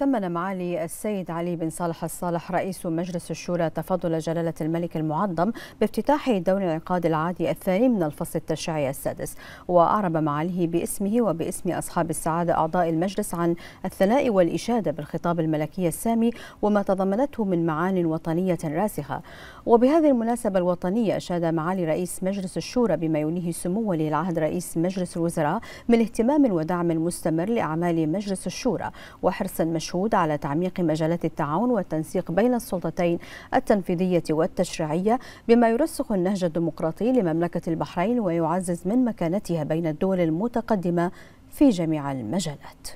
ثمن معالي السيد علي بن صالح الصالح رئيس مجلس الشورى تفضل جلالة الملك المعظم بافتتاح دور الانعقاد العادي الثاني من الفصل التشريعي السادس وأعرب معاليه باسمه وباسم أصحاب السعادة أعضاء المجلس عن الثناء والإشادة بالخطاب الملكي السامي وما تضمنته من معان وطنية راسخة. وبهذه المناسبة الوطنية أشاد معالي رئيس مجلس الشورى بما يوليه سمو ولي العهد رئيس مجلس الوزراء من اهتمام ودعم مستمر لأعمال مجلس الشورى وحرص مشهود على تعميق مجالات التعاون والتنسيق بين السلطتين التنفيذية والتشريعية بما يرسخ النهج الديمقراطي لمملكة البحرين ويعزز من مكانتها بين الدول المتقدمة في جميع المجالات.